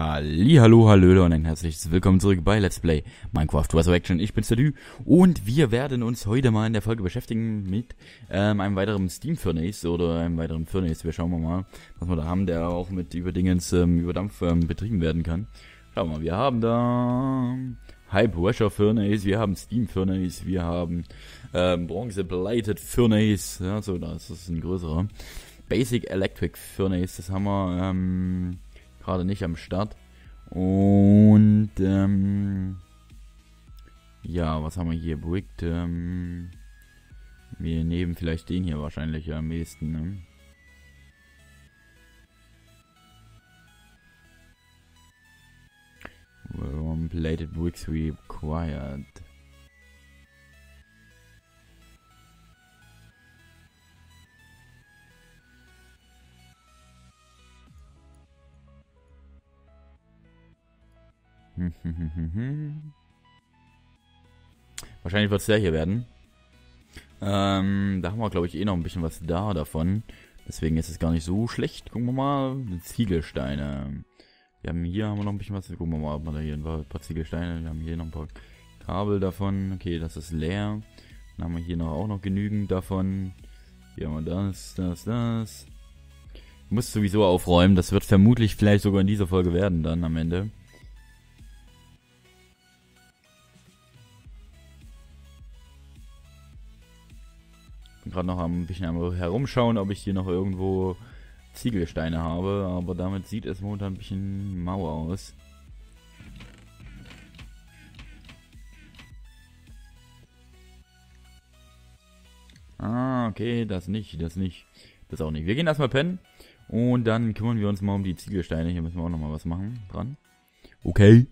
Hallo, Hallöle und ein herzliches Willkommen zurück bei Let's Play Minecraft Resurrection. Ich bin's der Dü und wir werden uns heute mal in der Folge beschäftigen mit ähm, einem weiteren Steam Furnace oder einem weiteren Furnace. Wir schauen mal, was wir da haben, der auch mit Überdingens ähm, über Dampf ähm, betrieben werden kann. Schauen wir mal, wir haben da High Pressure Furnace, wir haben Steam Furnace, wir haben ähm, Bronze Blighted Furnace, ja, so, das ist ein größerer. Basic Electric Furnace, das haben wir, ähm, gerade nicht am Start. Und ähm, ja, was haben wir hier? Bricked. Ähm, wir nehmen vielleicht den hier wahrscheinlich am ehesten. Ne? Plated bricks required. Wahrscheinlich wird es der hier werden. Ähm, da haben wir, glaube ich, eh noch ein bisschen was da davon. Deswegen ist es gar nicht so schlecht. Gucken wir mal. Ziegelsteine. Wir haben hier haben wir noch ein bisschen was. Gucken wir mal, ob wir da hier ein paar Ziegelsteine. Wir haben hier noch ein paar Kabel davon. Okay, das ist leer. Dann haben wir hier noch auch noch genügend davon. Hier haben wir das, das, das. Muss sowieso aufräumen. Das wird vermutlich vielleicht sogar in dieser Folge werden dann am Ende. Bin gerade noch ein bisschen herumschauen, ob ich hier noch irgendwo Ziegelsteine habe, aber damit sieht es momentan ein bisschen mau aus. Ah, okay, das nicht, das nicht, das auch nicht. Wir gehen erstmal pennen und dann kümmern wir uns mal um die Ziegelsteine. Hier müssen wir auch nochmal was machen dran. Okay.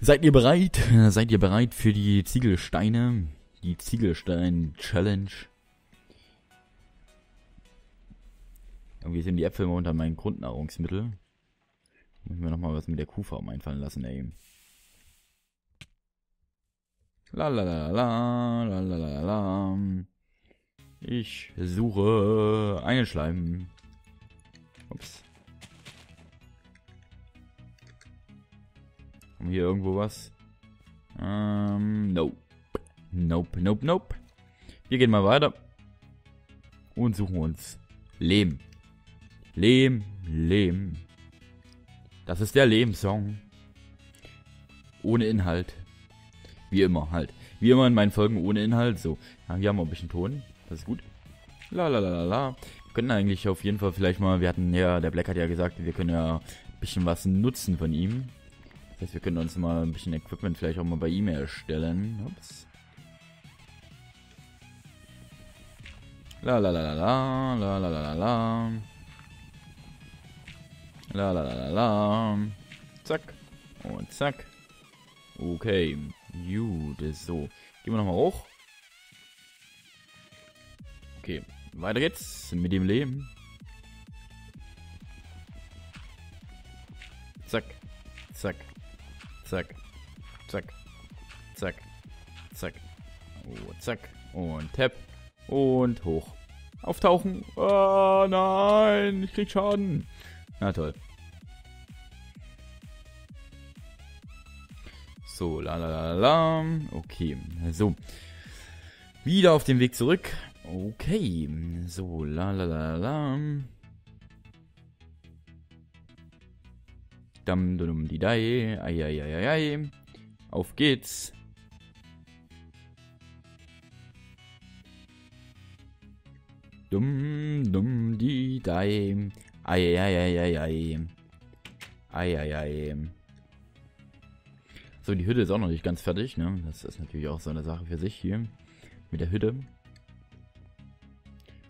Seid ihr bereit? Seid ihr bereit für die Ziegelsteine? Die Ziegelstein-Challenge. Irgendwie sind die Äpfel momentan mein Grundnahrungsmittel. Muss ich mir nochmal was mit der Kuhfarm einfallen lassen, ey. La la la la la la la la. Ich suche einen Schleim. Ups. Haben wir hier irgendwo was? Ähm, no. Nope, nope, nope. Wir gehen mal weiter. Und suchen uns Lehm. Lehm, Lehm. Das ist der Lehm-Song. Ohne Inhalt. Wie immer halt. Wie immer in meinen Folgen ohne Inhalt. So, ja, hier haben wir ein bisschen Ton. Das ist gut. La la la la la. Wir können eigentlich auf jeden Fall vielleicht mal, wir hatten ja, der Black hat ja gesagt, wir können ja ein bisschen was nutzen von ihm. Das heißt, wir können uns mal ein bisschen Equipment vielleicht auch mal bei ihm erstellen. Ups. La la la la la, la la la la la. La la la la la. Zack. Und zack. Okay. Gut, ist so. Gehen wir nochmal hoch. Okay. Weiter geht's mit dem Leben. Zack. Zack. Zack. Zack. Zack. Zack. Oh, zack. Und tap. Und hoch. Auftauchen. Oh nein, ich krieg Schaden. Na toll. So, la la la la. Okay, so. Wieder auf dem Weg zurück. Okay, so, la la la la. Dam dum di dai. Ai ai ai ai. Auf geht's. Dumm, dumm, die, dai. Ei, ei, ei, ei, ei. Ei, ei, ei. So, die Hütte ist auch noch nicht ganz fertig, ne? Das ist natürlich auch so eine Sache für sich hier. Mit der Hütte.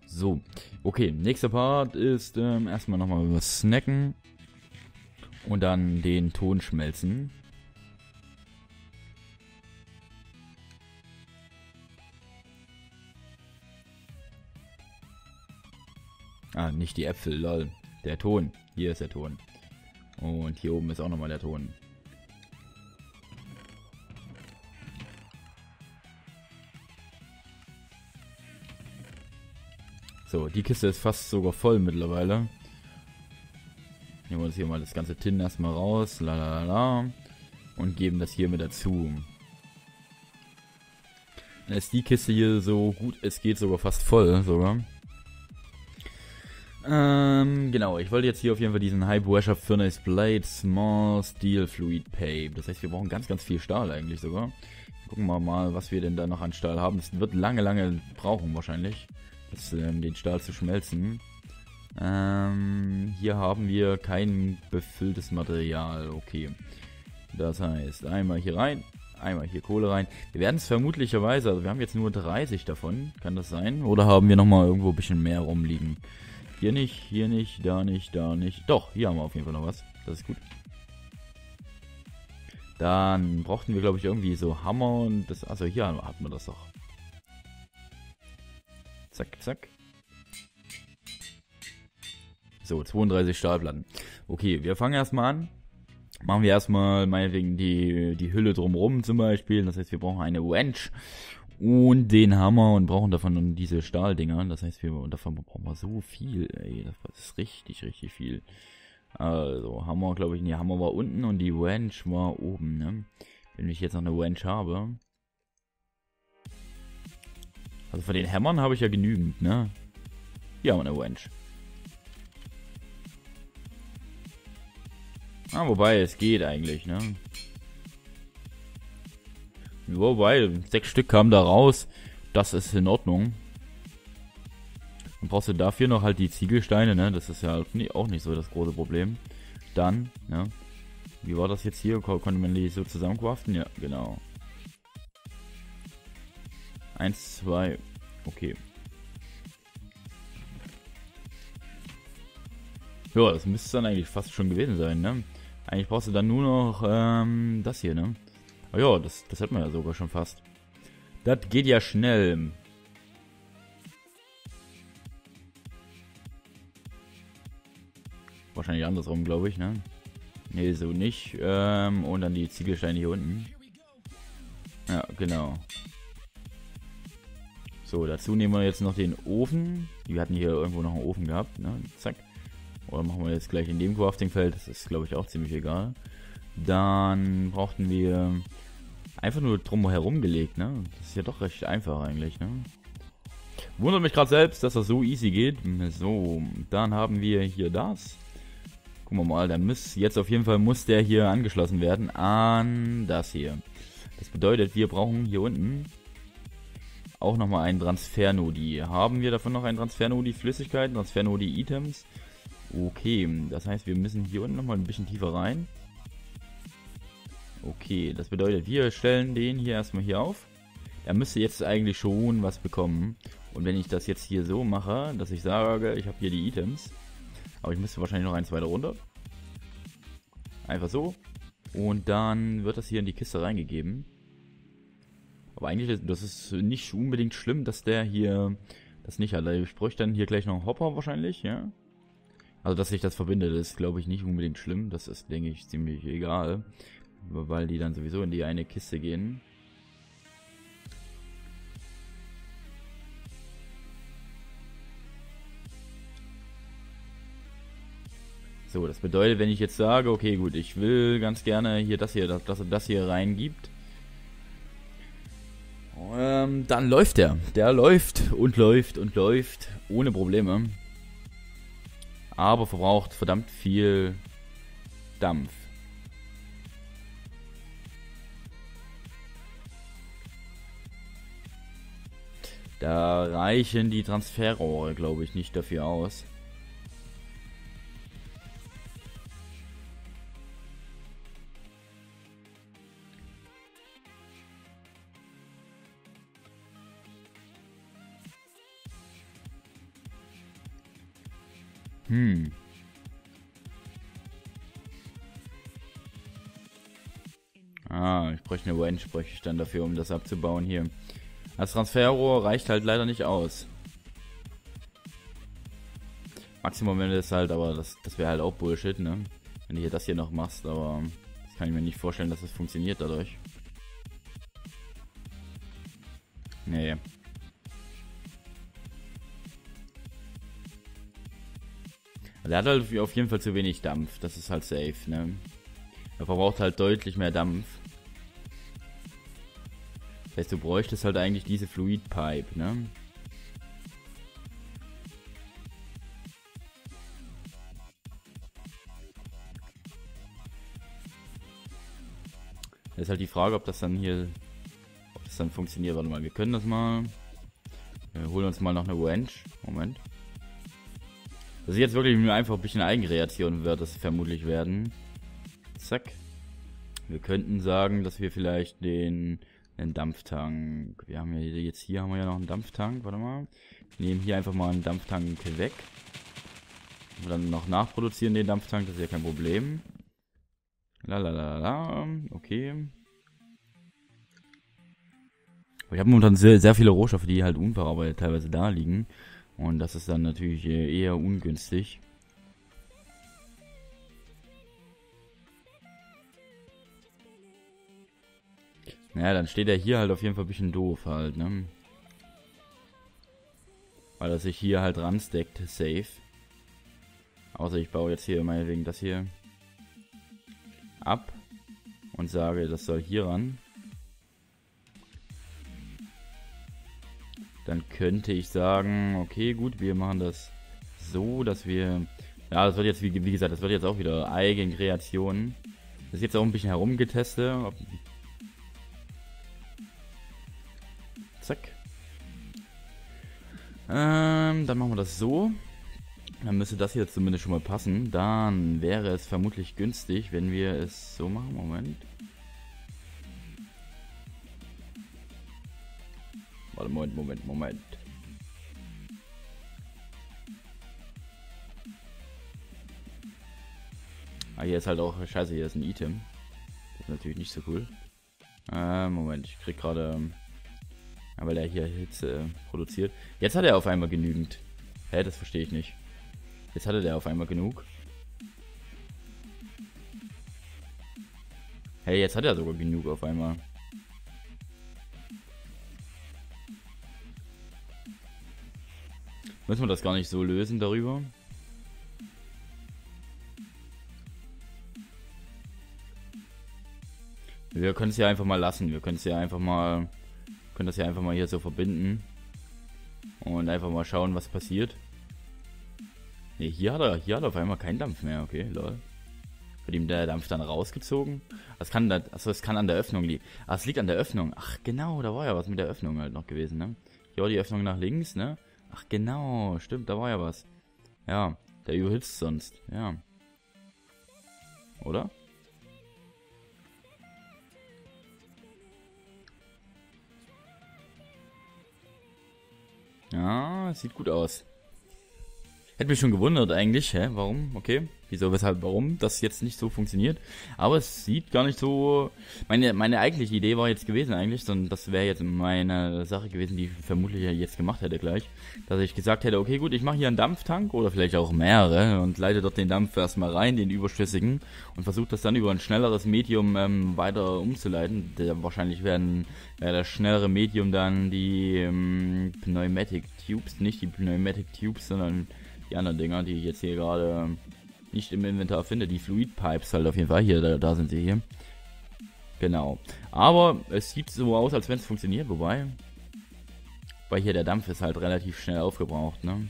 So, okay, nächster Part ist ähm, erstmal nochmal was snacken. Und dann den Ton schmelzen. Ah, nicht die Äpfel, lol. Der Ton. Hier ist der Ton. Und hier oben ist auch nochmal der Ton. So, die Kiste ist fast sogar voll mittlerweile. Nehmen wir uns hier mal das ganze Tin erstmal raus. Lalalala. Und geben das hier mit dazu. Dann ist die Kiste hier so gut es geht sogar fast voll sogar. Ähm, genau, ich wollte jetzt hier auf jeden Fall diesen High Pressure Furnace Blade Small Steel Fluid Pape. Das heißt, wir brauchen ganz, ganz viel Stahl eigentlich sogar. Gucken wir mal, was wir denn da noch an Stahl haben. Das wird lange, lange brauchen wahrscheinlich, das, ähm, den Stahl zu schmelzen. Ähm, hier haben wir kein befülltes Material. Okay. Das heißt, einmal hier rein, einmal hier Kohle rein. Wir werden es vermutlicherweise, also wir haben jetzt nur 30 davon, kann das sein? Oder haben wir nochmal irgendwo ein bisschen mehr rumliegen? Hier nicht, hier nicht, da nicht, da nicht. Doch, hier haben wir auf jeden Fall noch was. Das ist gut. Dann brauchten wir, glaube ich, irgendwie so Hammer und das. Also hier hatten wir das doch. Zack, zack. So, 32 Stahlplatten. Okay, wir fangen erstmal an. Machen wir erstmal meinetwegen die, die Hülle drumrum zum Beispiel. Das heißt, wir brauchen eine Wench und den Hammer und brauchen davon diese Stahldinger. Das heißt, wir davon brauchen wir so viel, ey. Das ist richtig, richtig viel. Also, Hammer, glaube ich, nee, Hammer war unten und die Wench war oben, ne? Wenn ich jetzt noch eine Wench habe. Also von den Hämmern habe ich ja genügend, ne? Hier haben wir eine Wench. Ah, wobei, es geht eigentlich, ne? Wobei, sechs Stück kamen da raus. Das ist in Ordnung. Dann brauchst du dafür noch halt die Ziegelsteine, ne? Das ist ja auch nicht so das große Problem. Dann, ja. Wie war das jetzt hier? Konnte man die so zusammencraften? Ja, genau. Eins, zwei. Okay. Ja, das müsste dann eigentlich fast schon gewesen sein, ne? Eigentlich brauchst du dann nur noch ähm, das hier, ne? Oh ja, das, das hat man ja sogar schon fast. Das geht ja schnell. Wahrscheinlich andersrum, glaube ich, ne? Ne, so nicht. Ähm, und dann die Ziegelsteine hier unten. Ja, genau. So, dazu nehmen wir jetzt noch den Ofen. Wir hatten hier irgendwo noch einen Ofen gehabt, ne? Zack. Oder machen wir jetzt gleich in dem Crafting-Feld. Das ist, glaube ich, auch ziemlich egal. Dann brauchten wir einfach nur drum herum gelegt, ne? Das ist ja doch recht einfach eigentlich, ne? Wundert mich gerade selbst, dass das so easy geht. So, dann haben wir hier das. Gucken wir mal, der muss jetzt auf jeden Fall muss der hier angeschlossen werden an das hier. Das bedeutet, wir brauchen hier unten auch nochmal einen Transfernodi. Haben wir davon noch einen Transfernodi Flüssigkeiten, Transfernodi Items? Okay, das heißt, wir müssen hier unten nochmal ein bisschen tiefer rein. Okay, das bedeutet, wir stellen den hier erstmal hier auf. Er müsste jetzt eigentlich schon was bekommen. Und wenn ich das jetzt hier so mache, dass ich sage, ich habe hier die Items. Aber ich müsste wahrscheinlich noch eins weiter runter. Einfach so. Und dann wird das hier in die Kiste reingegeben. Aber eigentlich, das ist nicht unbedingt schlimm, dass der hier das nicht hat. Ich bräuchte dann hier gleich noch einen Hopper wahrscheinlich, ja. Also, dass sich das verbindet, ist, glaube ich, nicht unbedingt schlimm. Das ist, denke ich, ziemlich egal. Weil die dann sowieso in die eine Kiste gehen. So, das bedeutet, wenn ich jetzt sage, okay, gut, ich will ganz gerne hier das hier, dass, er das hier reingibt, ähm, dann läuft der. Der läuft und läuft und läuft ohne Probleme aber verbraucht verdammt viel Dampf. Da reichen die Transferrohre, glaube ich, nicht dafür aus. Hm. Ah, ich bräuchte eine Wench, bräuchte ich dann dafür, um das abzubauen hier. Das Transferrohr reicht halt leider nicht aus. Maximum wenn das halt, aber das, das wäre halt auch Bullshit, ne? Wenn du hier das hier noch machst, aber das kann ich mir nicht vorstellen, dass das funktioniert dadurch. Nee. Der hat halt auf jeden Fall zu wenig Dampf. Das ist halt safe, ne? Er verbraucht halt deutlich mehr Dampf. Das heißt, du bräuchtest halt eigentlich diese Fluid Pipe, ne? Das ist halt die Frage, ob das dann hier, ob das dann funktioniert. Warte mal, wir können das mal. Wir holen uns mal noch eine Wench. Moment. Das ist jetzt wirklich nur einfach ein bisschen Eigenreaktion wird das vermutlich werden. Zack. Wir könnten sagen, dass wir vielleicht den, den Dampftank. Wir haben ja jetzt hier haben wir ja noch einen Dampftank. Warte mal. Nehmen hier einfach mal einen Dampftank weg. Und dann noch nachproduzieren den Dampftank, das ist ja kein Problem. Lalalala, okay. Ich habe momentan sehr, sehr viele Rohstoffe, die halt unverarbeitet teilweise da liegen. Und das ist dann natürlich äh, eher ungünstig. Naja, dann steht er hier halt auf jeden Fall ein bisschen doof halt, ne? Weil er sich hier halt ransteckt, safe. Außer ich baue jetzt hier meinetwegen das hier ab und sage, das soll hier ran. Dann könnte ich sagen, okay, gut, wir machen das so, dass wir... Ja, das wird jetzt, wie, wie gesagt, das wird jetzt auch wieder Eigenkreation. Das ist jetzt auch ein bisschen herumgetestet. Zack. Das so. Dann müsste das hier zumindest schon mal passen. Dann wäre es vermutlich günstig, wenn wir es so machen. Moment. Warte, Moment, Moment, Moment. Ah, hier ist halt auch, scheiße, hier ist ein Item. Das ist natürlich nicht so cool. Äh, Moment, ich krieg gerade, ähm, weil er hier Hitze produziert. Jetzt hat er auf einmal genügend. Hä, das verstehe ich nicht. Jetzt hatte der auf einmal genug. Hey, jetzt hat er sogar genug auf einmal. Müssen wir das gar nicht so lösen darüber? Wir können es ja einfach mal lassen. Wir können es ja einfach mal, können das ja einfach mal hier so verbinden und einfach mal schauen, was passiert. Ne, hier hat er, hier hat er auf einmal keinen Dampf mehr. Okay, lol. Wird ihm der Dampf dann rausgezogen? Das kann, da, also das kann an der Öffnung liegen. Ah, es liegt an der Öffnung. Ach, genau, da war ja was mit der Öffnung halt noch gewesen, ne? Hier war die Öffnung nach links, ne? Ach, genau, stimmt, da war ja was. Ja, der überhitzt sonst, ja. Oder? Ja, sieht gut aus. Hätte mich schon gewundert eigentlich, hä, warum, okay, wieso, weshalb, warum das jetzt nicht so funktioniert. Aber es sieht gar nicht so, meine, meine eigentliche Idee war jetzt gewesen eigentlich, sondern das wäre jetzt meine Sache gewesen, die ich vermutlich jetzt gemacht hätte gleich, dass ich gesagt hätte, okay gut, ich mache hier einen Dampftank oder vielleicht auch mehrere und leite dort den Dampf erstmal rein, den überschüssigen und versuche das dann über ein schnelleres Medium ähm, weiter umzuleiten. Der, wahrscheinlich werden wäre das schnellere Medium dann die ähm, Pneumatic Tubes, nicht die Pneumatic Tubes, sondern die anderen Dinger, die ich jetzt hier gerade ähm, nicht im Inventar finde. Die Fluid Pipes halt auf jeden Fall. Hier, da, da sind sie hier. Genau. Aber es sieht so aus, als wenn es funktioniert, wobei. Weil hier der Dampf ist halt relativ schnell aufgebraucht, ne?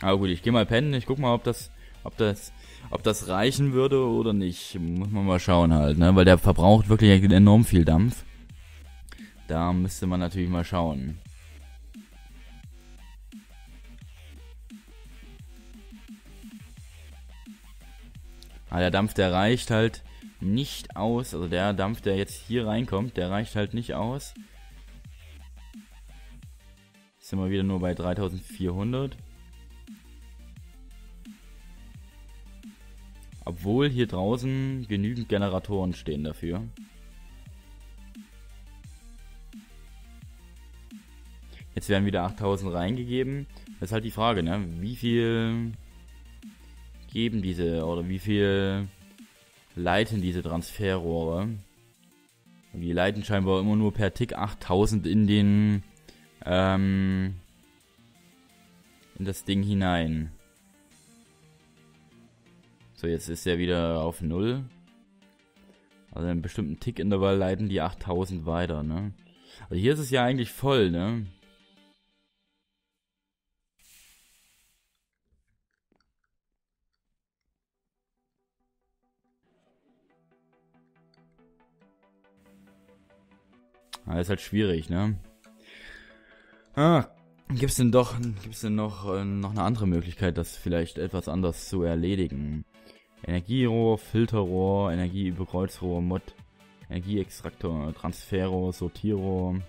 Aber gut, ich gehe mal pennen. Ich guck mal, ob das, ob das, ob das reichen würde oder nicht. Muss man mal schauen halt, ne? Weil der verbraucht wirklich enorm viel Dampf. Da müsste man natürlich mal schauen. Ah, der Dampf, der reicht halt nicht aus. Also der Dampf, der jetzt hier reinkommt, der reicht halt nicht aus. Sind wir wieder nur bei 3400. Obwohl hier draußen genügend Generatoren stehen dafür. Jetzt werden wieder 8000 reingegeben. Das ist halt die Frage, ne? Wie viel geben diese oder wie viel leiten diese Transferrohre? Die leiten scheinbar immer nur per Tick 8000 in den ähm, in das Ding hinein. So, jetzt ist er wieder auf Null. Also in einem bestimmten Tick-Intervall leiten die 8000 weiter, ne? Also hier ist es ja eigentlich voll, ne? Aber ist halt schwierig, ne? Ah, gibt's denn doch, gibt's denn noch, äh, noch eine andere Möglichkeit, das vielleicht etwas anders zu erledigen? Energierohr, Filterrohr, Energieüberkreuzrohr, Mod, Energieextraktor, Transferrohr, Sortierrohr.